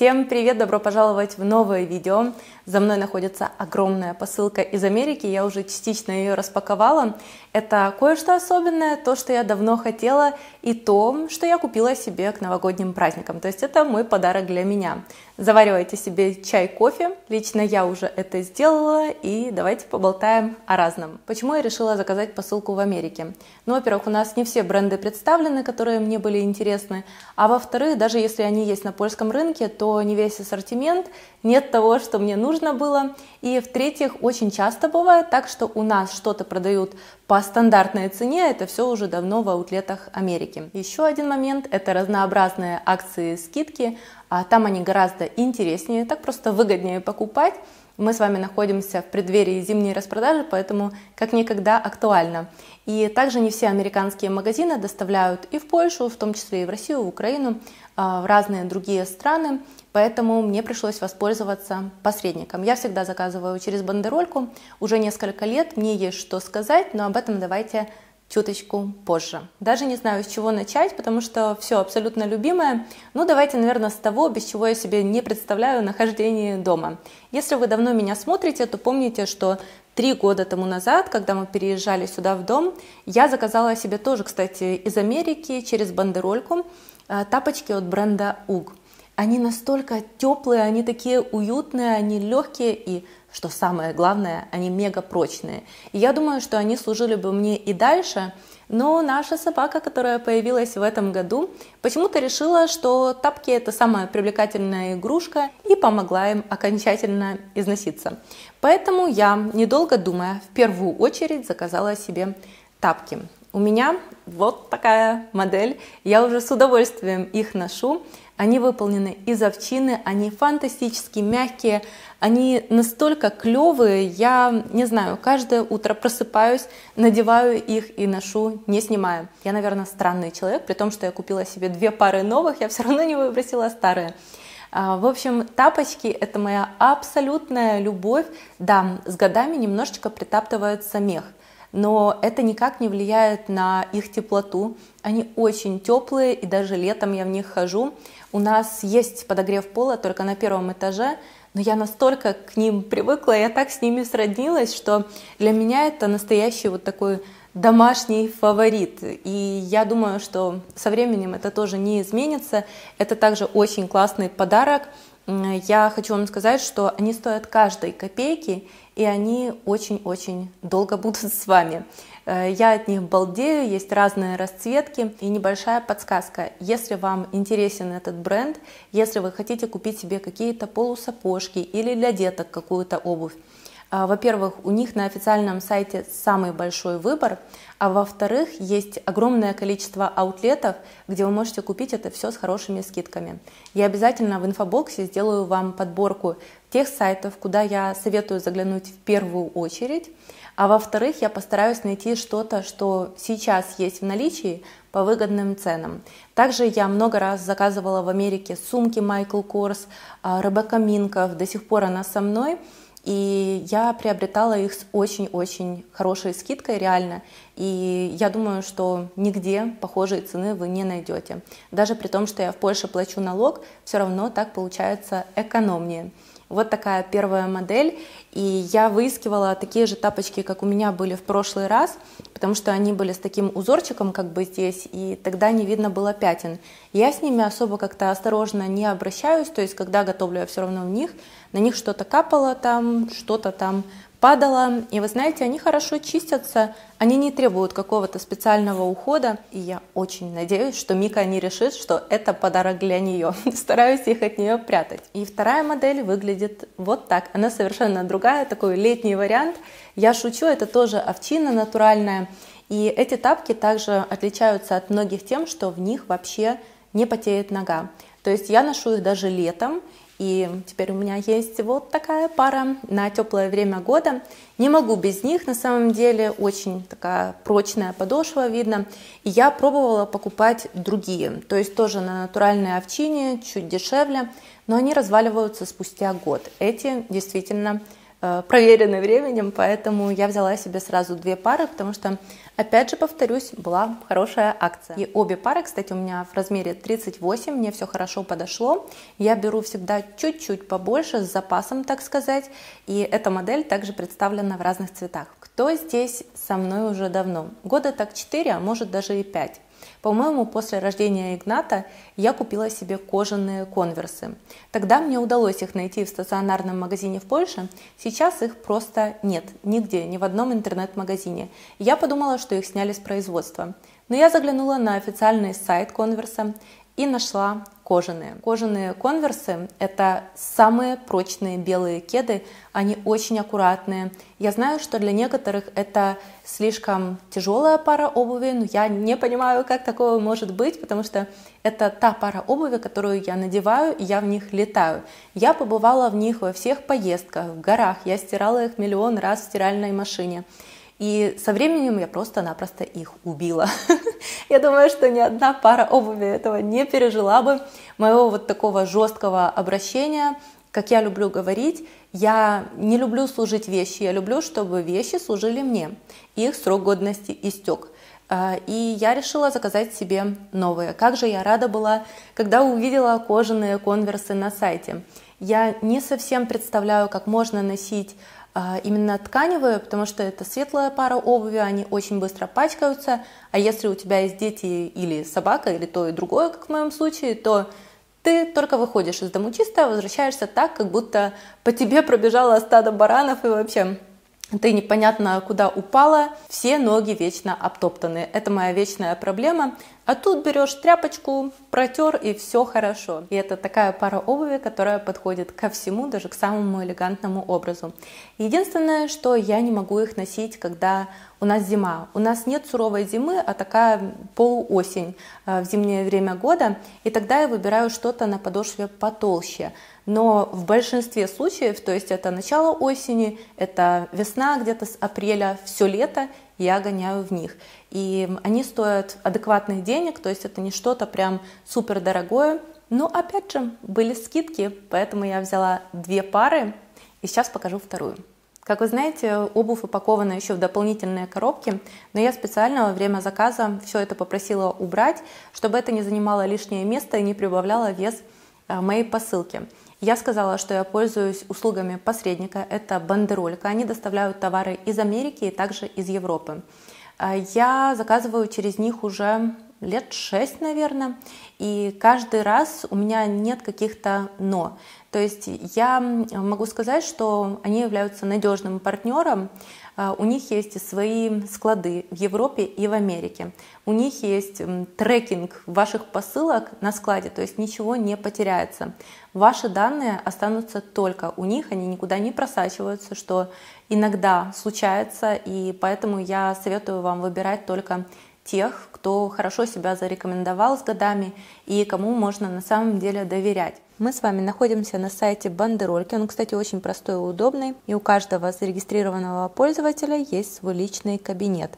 Всем привет, добро пожаловать в новое видео. За мной находится огромная посылка из Америки, я уже частично ее распаковала. Это кое-что особенное, то, что я давно хотела, и то, что я купила себе к новогодним праздникам. То есть это мой подарок для меня. Заваривайте себе чай, кофе. Лично я уже это сделала, и давайте поболтаем о разном. Почему я решила заказать посылку в Америке? Ну, во-первых, у нас не все бренды представлены, которые мне были интересны, а во-вторых, даже если они есть на польском рынке, то не весь ассортимент, нет того, что мне нужно было. И в-третьих, очень часто бывает так, что у нас что-то продают по стандартной цене, это все уже давно в аутлетах Америки. Еще один момент – это разнообразные акции скидки, а там они гораздо интереснее, так просто выгоднее покупать. Мы с вами находимся в преддверии зимней распродажи, поэтому как никогда актуально. И также не все американские магазины доставляют и в Польшу, в том числе и в Россию, в Украину, а, в разные другие страны. Поэтому мне пришлось воспользоваться посредником. Я всегда заказываю через бандерольку. Уже несколько лет мне есть что сказать, но об этом давайте чуточку позже. Даже не знаю, с чего начать, потому что все абсолютно любимое. Ну, давайте, наверное, с того, без чего я себе не представляю нахождение дома. Если вы давно меня смотрите, то помните, что три года тому назад, когда мы переезжали сюда в дом, я заказала себе тоже, кстати, из Америки через бандерольку э, тапочки от бренда UGG. Они настолько теплые, они такие уютные, они легкие и, что самое главное, они мега прочные. И я думаю, что они служили бы мне и дальше, но наша собака, которая появилась в этом году, почему-то решила, что тапки это самая привлекательная игрушка и помогла им окончательно износиться. Поэтому я, недолго думая, в первую очередь заказала себе тапки. У меня вот такая модель, я уже с удовольствием их ношу. Они выполнены из овчины, они фантастически мягкие, они настолько клевые, я не знаю, каждое утро просыпаюсь, надеваю их и ношу, не снимая. Я, наверное, странный человек, при том, что я купила себе две пары новых, я все равно не выбросила старые. А, в общем, тапочки – это моя абсолютная любовь. Да, с годами немножечко притаптывается мех – но это никак не влияет на их теплоту. Они очень теплые, и даже летом я в них хожу. У нас есть подогрев пола только на первом этаже, но я настолько к ним привыкла, я так с ними сроднилась, что для меня это настоящий вот такой домашний фаворит. И я думаю, что со временем это тоже не изменится. Это также очень классный подарок. Я хочу вам сказать, что они стоят каждой копейки, и они очень-очень долго будут с вами. Э, я от них балдею, есть разные расцветки и небольшая подсказка. Если вам интересен этот бренд, если вы хотите купить себе какие-то полусапожки или для деток какую-то обувь, во-первых, у них на официальном сайте самый большой выбор, а во-вторых, есть огромное количество аутлетов, где вы можете купить это все с хорошими скидками. Я обязательно в инфобоксе сделаю вам подборку тех сайтов, куда я советую заглянуть в первую очередь, а во-вторых, я постараюсь найти что-то, что сейчас есть в наличии по выгодным ценам. Также я много раз заказывала в Америке сумки Michael Kors, а, Ребекка Минков, до сих пор она со мной – и я приобретала их с очень-очень хорошей скидкой реально. И я думаю, что нигде похожей цены вы не найдете. Даже при том, что я в Польше плачу налог, все равно так получается экономнее. Вот такая первая модель. И я выискивала такие же тапочки, как у меня были в прошлый раз, потому что они были с таким узорчиком как бы здесь, и тогда не видно было пятен. Я с ними особо как-то осторожно не обращаюсь, то есть когда готовлю, я все равно в них, на них что-то капало там, что-то там падала. И вы знаете, они хорошо чистятся, они не требуют какого-то специального ухода. И я очень надеюсь, что Мика не решит, что это подарок для нее. Стараюсь их от нее прятать. И вторая модель выглядит вот так. Она совершенно другая, такой летний вариант. Я шучу, это тоже овчина натуральная. И эти тапки также отличаются от многих тем, что в них вообще не потеет нога. То есть я ношу их даже летом, и теперь у меня есть вот такая пара на теплое время года. Не могу без них, на самом деле, очень такая прочная подошва видно. И я пробовала покупать другие, то есть тоже на натуральной овчине, чуть дешевле, но они разваливаются спустя год. Эти действительно проверены временем, поэтому я взяла себе сразу две пары, потому что, опять же, повторюсь, была хорошая акция. И обе пары, кстати, у меня в размере 38, мне все хорошо подошло. Я беру всегда чуть-чуть побольше, с запасом, так сказать, и эта модель также представлена в разных цветах. Кто здесь со мной уже давно? Года так 4, а может даже и 5. По-моему, после рождения Игната я купила себе кожаные конверсы. Тогда мне удалось их найти в стационарном магазине в Польше. Сейчас их просто нет, нигде, ни в одном интернет-магазине. Я подумала, что их сняли с производства. Но я заглянула на официальный сайт конверса и нашла кожаные. Кожаные конверсы – это самые прочные белые кеды, они очень аккуратные. Я знаю, что для некоторых это слишком тяжелая пара обуви, но я не понимаю, как такое может быть, потому что это та пара обуви, которую я надеваю, и я в них летаю. Я побывала в них во всех поездках, в горах, я стирала их миллион раз в стиральной машине. И со временем я просто-напросто их убила. я думаю, что ни одна пара обуви этого не пережила бы моего вот такого жесткого обращения. Как я люблю говорить, я не люблю служить вещи, я люблю, чтобы вещи служили мне. Их срок годности истек. А, и я решила заказать себе новые. Как же я рада была, когда увидела кожаные конверсы на сайте. Я не совсем представляю, как можно носить именно тканевые, потому что это светлая пара обуви, они очень быстро пачкаются, а если у тебя есть дети или собака, или то и другое, как в моем случае, то ты только выходишь из дому чисто, возвращаешься так, как будто по тебе пробежало стадо баранов и вообще ты непонятно куда упала, все ноги вечно обтоптаны. Это моя вечная проблема. А тут берешь тряпочку, протер и все хорошо. И это такая пара обуви, которая подходит ко всему, даже к самому элегантному образу. Единственное, что я не могу их носить, когда у нас зима. У нас нет суровой зимы, а такая полуосень э, в зимнее время года. И тогда я выбираю что-то на подошве потолще. Но в большинстве случаев, то есть это начало осени, это весна где-то с апреля, все лето, я гоняю в них. И они стоят адекватных денег, то есть это не что-то прям супер дорогое. Но опять же, были скидки, поэтому я взяла две пары и сейчас покажу вторую. Как вы знаете, обувь упакована еще в дополнительные коробки, но я специально во время заказа все это попросила убрать, чтобы это не занимало лишнее место и не прибавляло вес э, моей посылки. Я сказала, что я пользуюсь услугами посредника, это бандеролька. Они доставляют товары из Америки и также из Европы. А, я заказываю через них уже лет шесть, наверное, и каждый раз у меня нет каких-то «но». То есть я могу сказать, что они являются надежным партнером, у них есть свои склады в Европе и в Америке. У них есть трекинг ваших посылок на складе, то есть ничего не потеряется. Ваши данные останутся только у них, они никуда не просачиваются, что иногда случается, и поэтому я советую вам выбирать только тех, кто хорошо себя зарекомендовал с годами и кому можно на самом деле доверять. Мы с вами находимся на сайте Бандерольки. Он, кстати, очень простой и удобный. И у каждого зарегистрированного пользователя есть свой личный кабинет.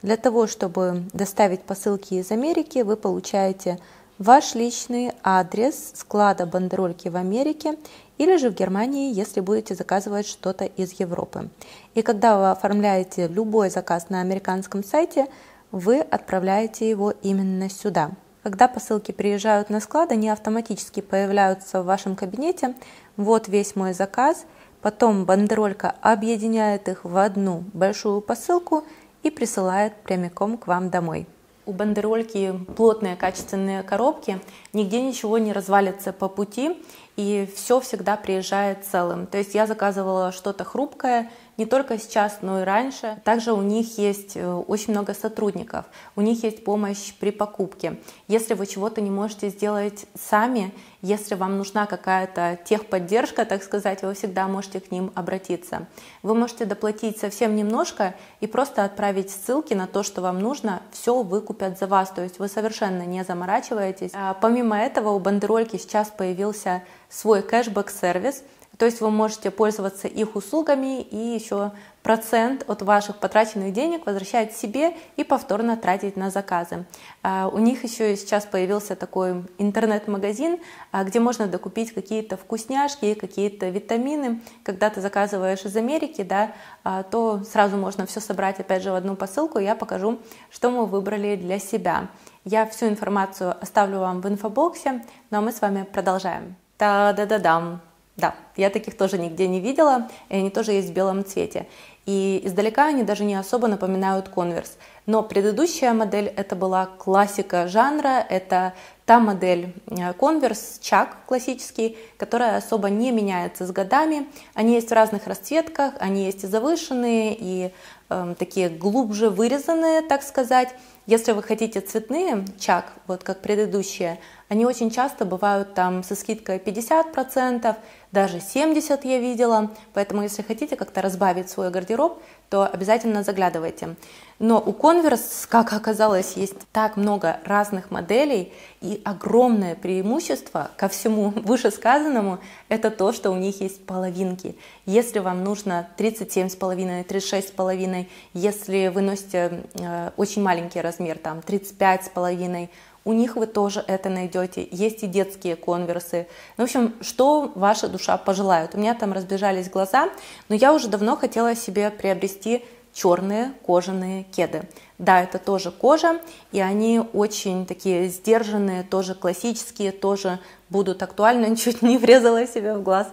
Для того, чтобы доставить посылки из Америки, вы получаете ваш личный адрес склада бандерольки в Америке или же в Германии, если будете заказывать что-то из Европы. И когда вы оформляете любой заказ на американском сайте, вы отправляете его именно сюда. Когда посылки приезжают на склад, они автоматически появляются в вашем кабинете. Вот весь мой заказ. Потом бандеролька объединяет их в одну большую посылку и присылает прямиком к вам домой. У бандерольки плотные качественные коробки, нигде ничего не развалится по пути, и все всегда приезжает целым. То есть я заказывала что-то хрупкое, не только сейчас, но и раньше. Также у них есть э, очень много сотрудников, у них есть помощь при покупке. Если вы чего-то не можете сделать сами, если вам нужна какая-то техподдержка, так сказать, вы всегда можете к ним обратиться. Вы можете доплатить совсем немножко и просто отправить ссылки на то, что вам нужно, все выкупят за вас, то есть вы совершенно не заморачиваетесь. А помимо этого у бандерольки сейчас появился свой кэшбэк-сервис, То есть вы можете пользоваться их услугами и еще процент от ваших потраченных денег возвращать себе и повторно тратить на заказы. А, у них еще сейчас появился такой интернет-магазин, а, где можно докупить какие-то вкусняшки, какие-то витамины. Когда ты заказываешь из Америки, да, а, то сразу можно все собрать опять же в одну посылку. Я покажу, что мы выбрали для себя. Я всю информацию оставлю вам в инфобоксе, ну а мы с вами продолжаем. Та-да-да-дам! Да, я таких тоже нигде не видела, и они тоже есть в белом цвете. И издалека они даже не особо напоминают конверс. Но предыдущая модель это была классика жанра, это та модель конверс чак классический, которая особо не меняется с годами. Они есть в разных расцветках, они есть и завышенные, и э, такие глубже вырезанные, так сказать. Если вы хотите цветные чак, вот как предыдущие, они очень часто бывают там со скидкой 50%, даже 70 я видела, поэтому если хотите как-то разбавить свой гардероб, то обязательно заглядывайте. Но у Converse, как оказалось, есть так много разных моделей, и огромное преимущество ко всему вышесказанному – это то, что у них есть половинки. Если вам нужно 37,5, 36,5, если вы носите э, очень маленький размер, там 35,5, у них вы тоже это найдете. Есть и детские конверсы. В общем, что ваша душа пожелает. У меня там разбежались глаза, но я уже давно хотела себе приобрести черные кожаные кеды. Да, это тоже кожа, и они очень такие сдержанные, тоже классические, тоже будут актуальны, чуть не врезала себе в глаз.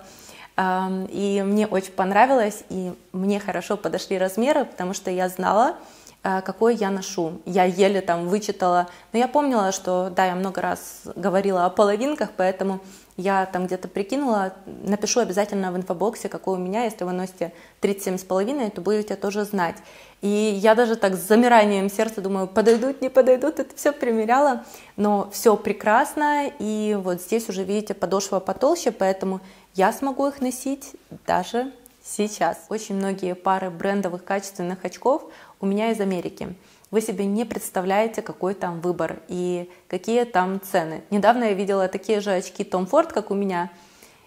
И мне очень понравилось, и мне хорошо подошли размеры, потому что я знала, какой я ношу. Я еле там вычитала, но я помнила, что, да, я много раз говорила о половинках, поэтому я там где-то прикинула, напишу обязательно в инфобоксе, какой у меня, если вы носите 37,5, то будете тоже знать. И я даже так с замиранием сердца думаю, подойдут, не подойдут, это все примеряла, но все прекрасно, и вот здесь уже, видите, подошва потолще, поэтому я смогу их носить даже сейчас. Очень многие пары брендовых качественных очков у меня из Америки. Вы себе не представляете, какой там выбор и какие там цены. Недавно я видела такие же очки Tom Ford, как у меня,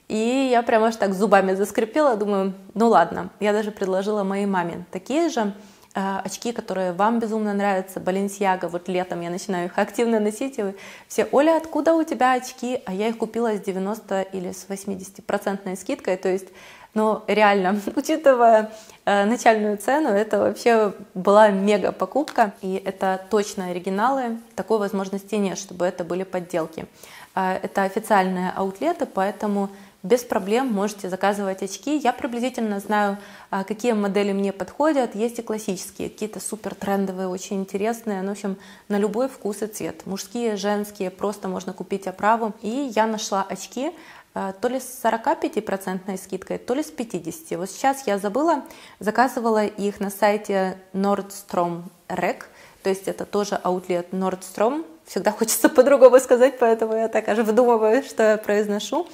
и я прямо аж так зубами заскрипела, думаю, ну ладно, я даже предложила моей маме такие же э, очки, которые вам безумно нравятся, Balenciaga, вот летом я начинаю их активно носить, и вы все, Оля, откуда у тебя очки? А я их купила с 90 или с 80 процентной скидкой, то есть но реально, учитывая э, начальную цену, это вообще была мега покупка, и это точно оригиналы, такой возможности нет, чтобы это были подделки. Э, это официальные аутлеты, поэтому без проблем можете заказывать очки. Я приблизительно знаю, э, какие модели мне подходят. Есть и классические, какие-то супер трендовые, очень интересные. Ну, в общем, на любой вкус и цвет. Мужские, женские, просто можно купить оправу. И я нашла очки, то ли с 45% скидкой, то ли с 50%. Вот сейчас я забыла, заказывала их на сайте Nordstrom Rec, то есть это тоже аутлет Nordstrom. Всегда хочется по-другому сказать, поэтому я так аж вдумываю, что я произношу.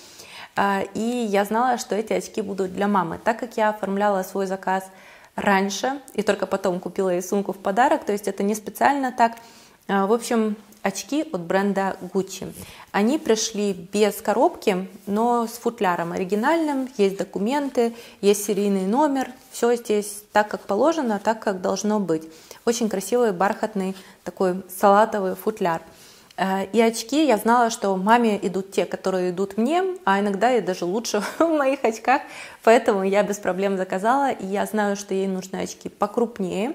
Э, и я знала, что эти очки будут для мамы. Так как я оформляла свой заказ раньше и только потом купила ей сумку в подарок, то есть это не специально так. Э, в общем, очки от бренда Gucci. Они пришли без коробки, но с футляром оригинальным, есть документы, есть серийный номер, все здесь так, как положено, так, как должно быть. Очень красивый, бархатный, такой салатовый футляр. Э, и очки, я знала, что маме идут те, которые идут мне, а иногда и даже лучше в моих очках, поэтому я без проблем заказала, и я знаю, что ей нужны очки покрупнее,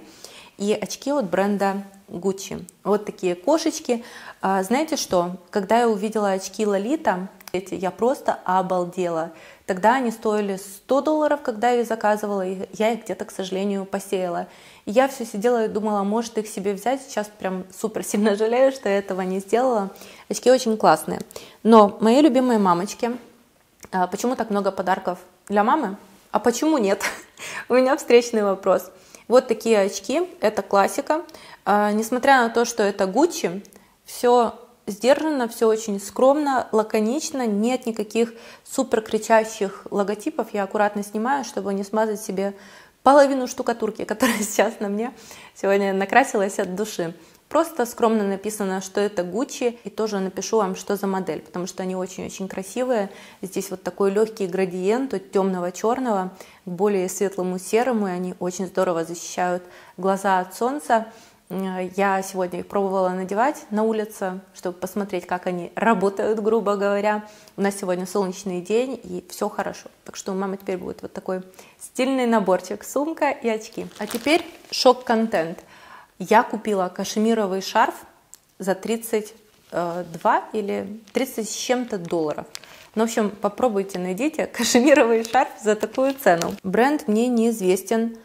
и очки от бренда Gucci. Вот такие кошечки. А, знаете что? Когда я увидела очки Лолита, эти, я просто обалдела. Тогда они стоили 100 долларов, когда я их заказывала, и я их где-то, к сожалению, посеяла. И я все сидела и думала, может их себе взять. Сейчас прям супер сильно жалею, что я этого не сделала. Очки очень классные. Но мои любимые мамочки, а, почему так много подарков для мамы? А почему нет? У меня встречный вопрос. Вот такие очки, это классика. А, несмотря на то, что это Gucci, все сдержанно, все очень скромно, лаконично, нет никаких супер кричащих логотипов. Я аккуратно снимаю, чтобы не смазать себе половину штукатурки, которая сейчас на мне сегодня накрасилась от души. Просто скромно написано, что это Gucci, и тоже напишу вам, что за модель, потому что они очень-очень красивые. Здесь вот такой легкий градиент от темного черного к более светлому серому, и они очень здорово защищают глаза от солнца. Я сегодня их пробовала надевать на улице, чтобы посмотреть, как они работают, грубо говоря. У нас сегодня солнечный день, и все хорошо. Так что у мамы теперь будет вот такой стильный наборчик, сумка и очки. А теперь шок-контент. Я купила кашемировый шарф за 32 или 30 с чем-то долларов. Ну, в общем, попробуйте, найдите кашемировый шарф за такую цену. Бренд мне неизвестен.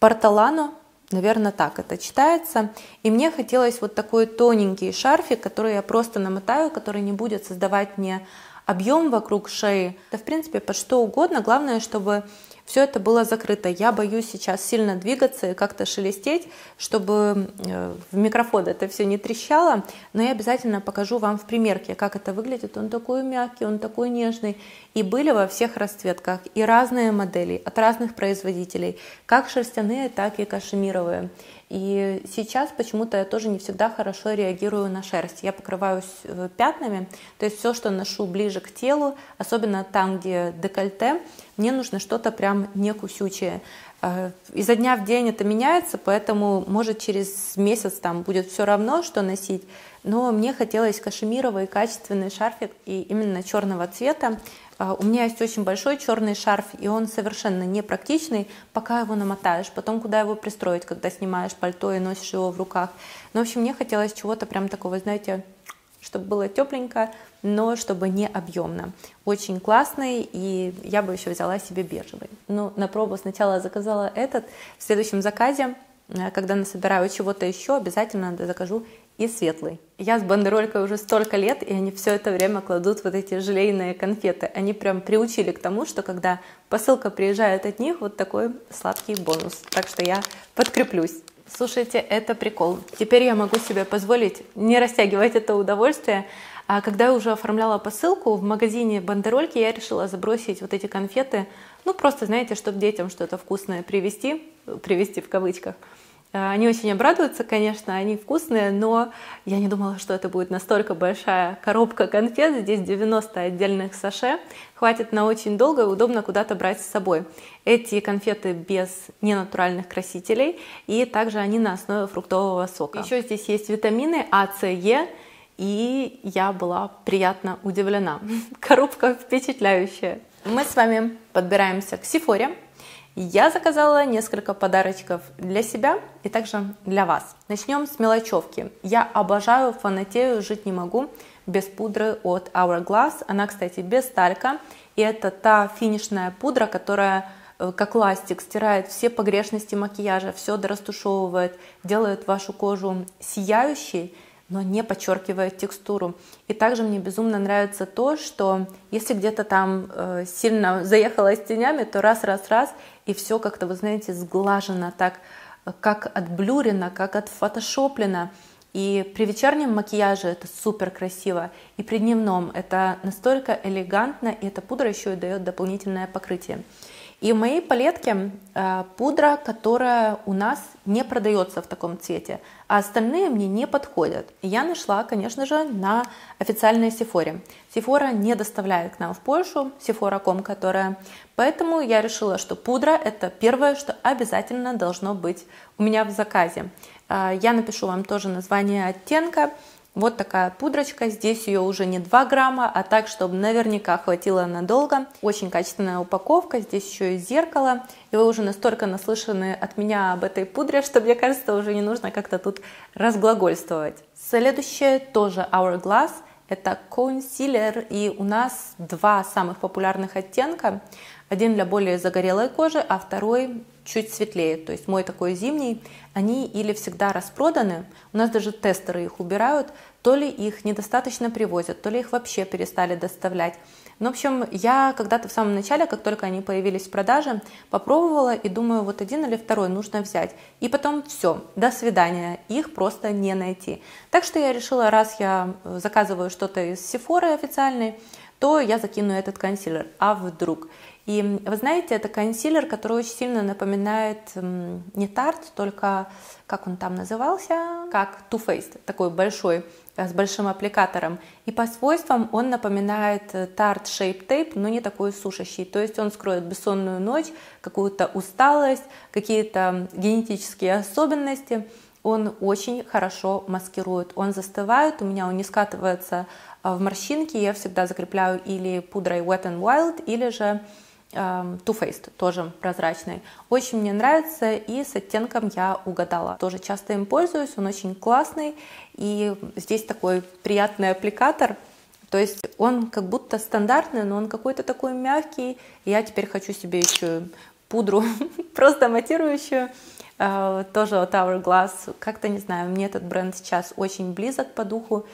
Портолано Наверное, так это читается. И мне хотелось вот такой тоненький шарфик, который я просто намотаю, который не будет создавать мне объем вокруг шеи. Да, в принципе, под что угодно. Главное, чтобы все это было закрыто. Я боюсь сейчас сильно двигаться и как-то шелестеть, чтобы э, в микрофон это все не трещало, но я обязательно покажу вам в примерке, как это выглядит. Он такой мягкий, он такой нежный. И были во всех расцветках, и разные модели от разных производителей, как шерстяные, так и кашемировые. И сейчас почему-то я тоже не всегда хорошо реагирую на шерсть. Я покрываюсь э, пятнами, то есть все, что ношу ближе к телу, особенно там, где декольте, мне нужно что-то прям не кусючее. Э, изо дня в день это меняется, поэтому, может, через месяц там будет все равно, что носить, но мне хотелось кашемировый качественный шарфик и именно черного цвета. А, у меня есть очень большой черный шарф, и он совершенно непрактичный, пока его намотаешь. Потом куда его пристроить, когда снимаешь пальто и носишь его в руках. Ну, в общем, мне хотелось чего-то прям такого, знаете, чтобы было тепленько, но чтобы не объемно. Очень классный, и я бы еще взяла себе бежевый. Ну, на пробу сначала заказала этот. В следующем заказе, э, когда насобираю чего-то еще, обязательно закажу и светлый. Я с бандеролькой уже столько лет, и они все это время кладут вот эти желейные конфеты. Они прям приучили к тому, что когда посылка приезжает от них, вот такой сладкий бонус. Так что я подкреплюсь. Слушайте, это прикол. Теперь я могу себе позволить не растягивать это удовольствие. А когда я уже оформляла посылку в магазине бандерольки, я решила забросить вот эти конфеты, ну просто, знаете, чтобы детям что-то вкусное привезти, привезти в кавычках. Э, они очень обрадуются, конечно, они вкусные, но я не думала, что это будет настолько большая коробка конфет. Здесь 90 отдельных саше. Хватит на очень долго и удобно куда-то брать с собой. Эти конфеты без ненатуральных красителей, и также они на основе фруктового сока. Еще здесь есть витамины А, С, Е, и я была приятно удивлена. Коробка впечатляющая. Мы с вами подбираемся к Сифоре. Я заказала несколько подарочков для себя и также для вас. Начнем с мелочевки. Я обожаю фанатею, жить не могу без пудры от Hourglass. Она, кстати, без талька. И это та финишная пудра, которая э, как ластик стирает все погрешности макияжа, все дорастушевывает, делает вашу кожу сияющей но не подчеркивает текстуру. И также мне безумно нравится то, что если где-то там э, сильно заехала с тенями, то раз-раз-раз, и все как-то, вы знаете, сглажено так, как отблюрено, как отфотошоплено. И при вечернем макияже это супер красиво, и при дневном это настолько элегантно, и эта пудра еще и дает дополнительное покрытие. И в моей палетке э, пудра, которая у нас не продается в таком цвете, а остальные мне не подходят. Я нашла, конечно же, на официальной Сефоре. Сефора не доставляет к нам в Польшу, Sephora.com, которая... Поэтому я решила, что пудра – это первое, что обязательно должно быть у меня в заказе. Э, я напишу вам тоже название оттенка, вот такая пудрочка, здесь ее уже не 2 грамма, а так, чтобы наверняка хватило надолго. Очень качественная упаковка, здесь еще и зеркало. И вы уже настолько наслышаны от меня об этой пудре, что мне кажется, уже не нужно как-то тут разглагольствовать. Следующее тоже Hourglass. Это консилер, и у нас два самых популярных оттенка. Один для более загорелой кожи, а второй чуть светлее. То есть мой такой зимний, они или всегда распроданы, у нас даже тестеры их убирают, то ли их недостаточно привозят, то ли их вообще перестали доставлять. Ну, в общем, я когда-то в самом начале, как только они появились в продаже, попробовала и думаю, вот один или второй нужно взять. И потом все, до свидания, их просто не найти. Так что я решила, раз я заказываю что-то из Sephora официальной, что я закину этот консилер, а вдруг. И вы знаете, это консилер, который очень сильно напоминает не Тарт, только, как он там назывался, как Too Faced, такой большой, э, с большим аппликатором. И по свойствам он напоминает Tarte Shape Tape, но не такой сушащий. То есть он скроет бессонную ночь, какую-то усталость, какие-то генетические особенности. Он очень хорошо маскирует. Он застывает, у меня он не скатывается а, в морщинки. Я всегда закрепляю или пудрой Wet n Wild, или же Too Faced, тоже прозрачный. Очень мне нравится и с оттенком я угадала. Тоже часто им пользуюсь, он очень классный. И здесь такой приятный аппликатор, то есть он как будто стандартный, но он какой-то такой мягкий. Я теперь хочу себе еще пудру, просто матирующую, а, тоже от Hourglass. Как-то не знаю, мне этот бренд сейчас очень близок по духу,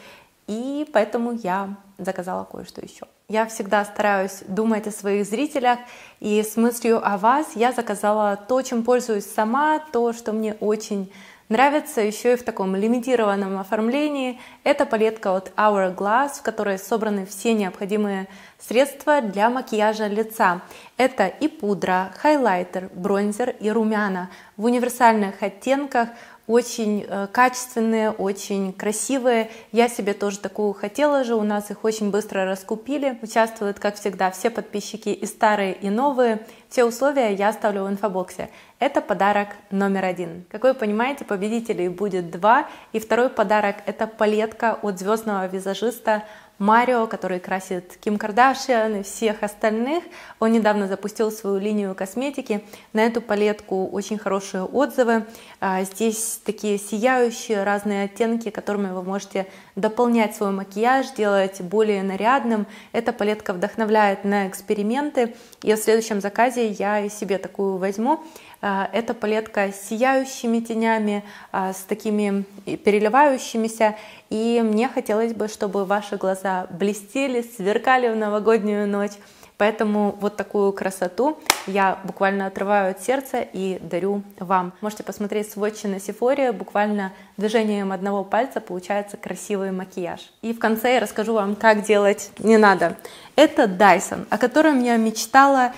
и поэтому я заказала кое-что еще. Я всегда стараюсь думать о своих зрителях, и с мыслью о вас я заказала то, чем пользуюсь сама, то, что мне очень нравится еще и в таком лимитированном оформлении. Это палетка от Hourglass, в которой собраны все необходимые средства для макияжа лица. Это и пудра, хайлайтер, бронзер и румяна в универсальных оттенках очень э, качественные, очень красивые. Я себе тоже такую хотела же, у нас их очень быстро раскупили. Участвуют, как всегда, все подписчики и старые, и новые. Все условия я оставлю в инфобоксе. Это подарок номер один. Как вы понимаете, победителей будет два. И второй подарок – это палетка от звездного визажиста Марио, который красит Ким Кардашьян и всех остальных. Он недавно запустил свою линию косметики. На эту палетку очень хорошие отзывы. А, здесь такие сияющие разные оттенки, которыми вы можете дополнять свой макияж, делать более нарядным. Эта палетка вдохновляет на эксперименты. И в следующем заказе я себе такую возьму. А, это палетка с сияющими тенями, а, с такими переливающимися. И мне хотелось бы, чтобы ваши глаза блестели, сверкали в новогоднюю ночь. Поэтому вот такую красоту я буквально отрываю от сердца и дарю вам. Можете посмотреть сводчи на Сифоре, буквально движением одного пальца получается красивый макияж. И в конце я расскажу вам, как делать не надо. Это Dyson, о котором я мечтала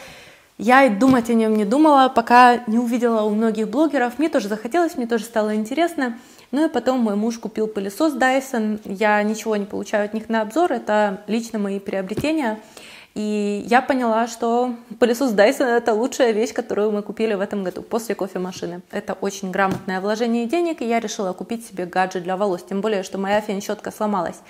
я и думать о нем не думала, пока не увидела у многих блогеров. Мне тоже захотелось, мне тоже стало интересно. Ну и потом мой муж купил пылесос Dyson. Я ничего не получаю от них на обзор, это лично мои приобретения. И я поняла, что пылесос Dyson это лучшая вещь, которую мы купили в этом году после кофемашины. Это очень грамотное вложение денег, и я решила купить себе гаджет для волос, тем более, что моя фен-щетка сломалась.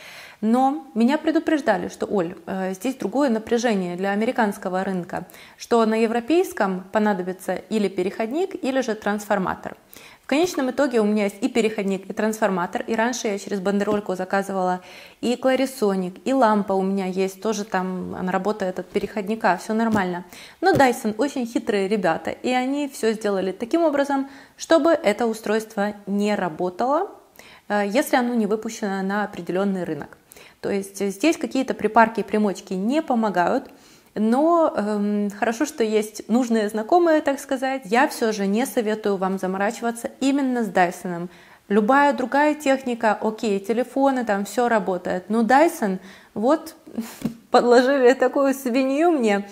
Но меня предупреждали, что, Оль, э, здесь другое напряжение для американского рынка, что на европейском понадобится или переходник, или же трансформатор. В конечном итоге у меня есть и переходник, и трансформатор. И раньше я через бандерольку заказывала и кларисоник, и лампа у меня есть. Тоже там она работает от переходника, все нормально. Но Dyson очень хитрые ребята. И они все сделали таким образом, чтобы это устройство не работало, э, если оно не выпущено на определенный рынок. То есть здесь какие-то припарки и примочки не помогают, но эм, хорошо, что есть нужные знакомые, так сказать. Я все же не советую вам заморачиваться именно с Dyson. Любая другая техника, окей, телефоны, там все работает. Но Dyson, вот подложили такую свинью мне,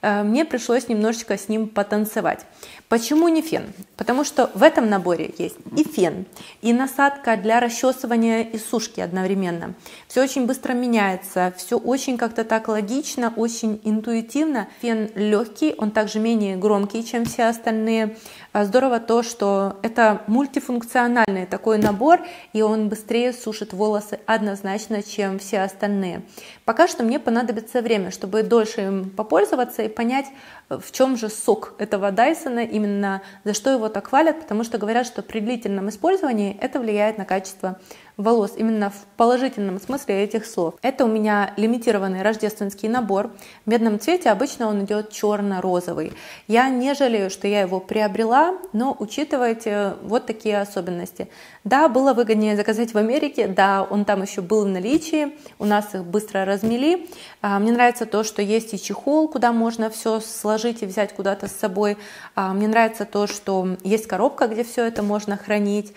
э, мне пришлось немножечко с ним потанцевать. Почему не фен? Потому что в этом наборе есть и фен, и насадка для расчесывания и сушки одновременно. Все очень быстро меняется, все очень как-то так логично, очень интуитивно. Фен легкий, он также менее громкий, чем все остальные. А здорово то, что это мультифункциональный такой набор, и он быстрее сушит волосы однозначно, чем все остальные. Пока что мне понадобится время, чтобы дольше им попользоваться и понять, в чем же сок этого Дайсона, именно за что его так хвалят, потому что говорят, что при длительном использовании это влияет на качество именно в положительном смысле этих слов. Это у меня лимитированный рождественский набор. В медном цвете обычно он идет черно-розовый. Я не жалею, что я его приобрела, но учитывайте вот такие особенности. Да, было выгоднее заказать в Америке, да, он там еще был в наличии, у нас их быстро размели. А, мне нравится то, что есть и чехол, куда можно все сложить и взять куда-то с собой. А, мне нравится то, что есть коробка, где все это можно хранить.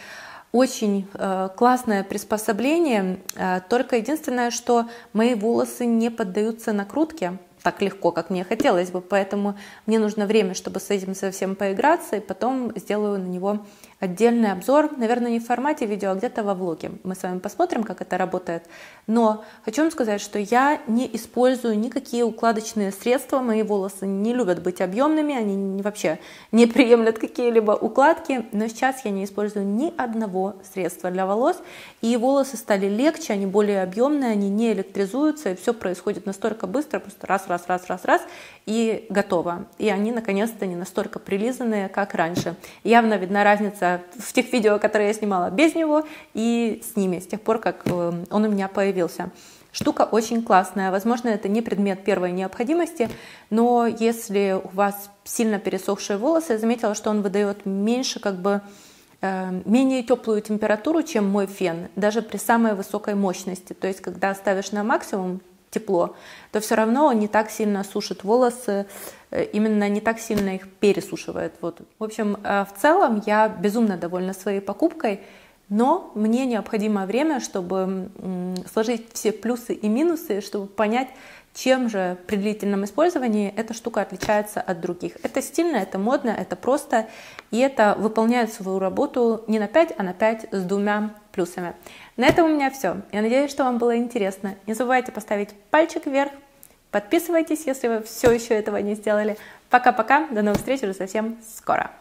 Очень э, классное приспособление, э, только единственное, что мои волосы не поддаются накрутке так легко, как мне хотелось бы, поэтому мне нужно время, чтобы с этим совсем поиграться, и потом сделаю на него отдельный обзор, наверное, не в формате видео, а где-то во влоге. Мы с вами посмотрим, как это работает. Но хочу вам сказать, что я не использую никакие укладочные средства. Мои волосы не любят быть объемными, они вообще не приемлят какие-либо укладки. Но сейчас я не использую ни одного средства для волос. И волосы стали легче, они более объемные, они не электризуются, и все происходит настолько быстро, просто раз, раз, раз, раз, раз, и готово. И они, наконец-то, не настолько прилизанные, как раньше. Явно видна разница в тех видео, которые я снимала без него, и с ними, с тех пор, как э, он у меня появился. Штука очень классная. Возможно, это не предмет первой необходимости, но если у вас сильно пересохшие волосы, я заметила, что он выдает меньше, как бы э, менее теплую температуру, чем мой фен, даже при самой высокой мощности. То есть, когда ставишь на максимум тепло, то все равно он не так сильно сушит волосы, э, именно не так сильно их пересушивает. Вот. В общем, э, в целом я безумно довольна своей покупкой, но мне необходимо время, чтобы сложить все плюсы и минусы, чтобы понять, чем же при длительном использовании эта штука отличается от других. Это стильно, это модно, это просто, и это выполняет свою работу не на 5, а на 5 с двумя плюсами. На этом у меня все. Я надеюсь, что вам было интересно. Не забывайте поставить пальчик вверх, подписывайтесь, если вы все еще этого не сделали. Пока-пока, до новых встреч уже совсем скоро.